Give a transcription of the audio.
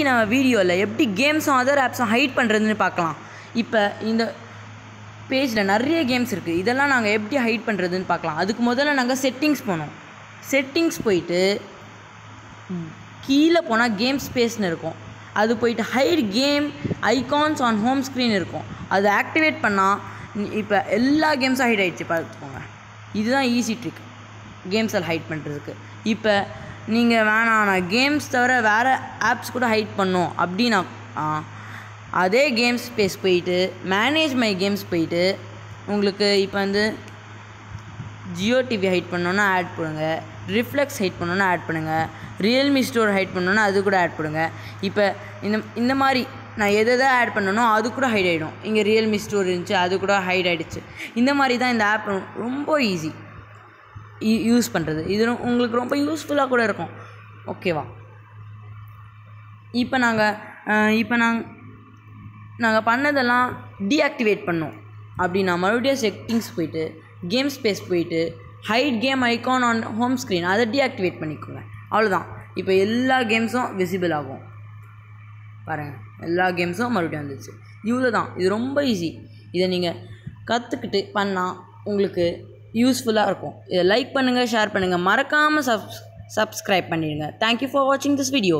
இன்றைக்கி நம்ம வீடியோவில் எப்படி கேம்ஸும் அதர் ஆப்ஸும் ஹைட் பண்ணுறதுன்னு பார்க்கலாம். இப்போ இந்த பேஜில் நிறைய கேம்ஸ் இருக்குது இதெல்லாம் நாங்கள் எப்படி ஹைட் பண்ணுறதுன்னு பார்க்கலாம். அதுக்கு முதல்ல நாங்கள் செட்டிங்ஸ் போனோம் செட்டிங்ஸ் போயிட்டு கீழே போனால் கேம் ஸ்பேஸ்னு இருக்கும். அது போயிட்டு hide game icons on home screen இருக்கும். அதை ஆக்டிவேட் பண்ணால் இப்போ எல்லா கேம்ஸும் ஹைட் ஆகிடுச்சு பார்த்துக்கோங்க. இதுதான் ஈஸி ட்ரிக் கேம்ஸில் ஹைட் பண்ணுறதுக்கு இப்போ நீங்கள் வேணாம். நான் கேம்ஸ் தவிர வேறு ஆப்ஸ் கூட ஹைட் பண்ணும். அப்படின்னா அதே கேம்ஸ் ஸ்பேஸ் போயிட்டு மேனேஜ் மை கேம்ஸ் போயிட்டு உங்களுக்கு இப்போ வந்து ஜியோ டிவி ஹைட் பண்ணோன்னா ஆட் பண்ணுங்க. ரிஃப்ளெக்ஸ் ஹைட் பண்ணோன்னா ஆட் பண்ணுங்கள் ரியல்மி ஸ்டோர் ஹைட் பண்ணோன்னா அது கூட ஆட் பண்ணுங்க. இப்போ இந்த இந்த மாதிரி நான் எதை எதை ஆட் பண்ணனோ அது கூட ஹைட் ஆகிடும் இங்கே ரியல்மி ஸ்டோர் இருந்துச்சு அது கூட ஹைட் ஆகிடுச்சு இந்த மாதிரி தான் இந்த ஆப் ரொம்ப ஈஸி யூஸ் பண்ணுறது இது உங்களுக்கு ரொம்ப யூஸ்ஃபுல்லாக கூட இருக்கும். ஓகேவா இப்போ நாங்கள் இப்போ நாங்கள் நாங்கள் பண்ணதெல்லாம் டீஆக்டிவேட் பண்ணோம். அப்படின்னா மறுபடியும் செட்டிங்ஸ் போயிட்டு கேம் ஸ்பேஸ் போயிட்டு hide game icon on home screen அதை டீஆக்டிவேட் பண்ணிக்கோங்க. அவ்வளோதான் இப்போ எல்லா கேம்ஸும் விசிபிள் ஆகும். பாருங்கள் எல்லா கேம்ஸும் மறுபடியும் வந்துச்சு. இவ்வளோ தான் இது ரொம்ப ஈஸி இதை நீங்கள் கற்றுக்கிட்டு பண்ணால் உங்களுக்கு யூஸ்ஃபுல்லாக இருக்கும். இதை லைக் பண்ணுங்கள் ஷேர் பண்ணுங்கள் மறக்காமல் சப்ஸ் சப்ஸ்கிரைப் பண்ணிடுங்க. தேங்க்யூ ஃபார் வாட்சிங் திஸ் வீடியோ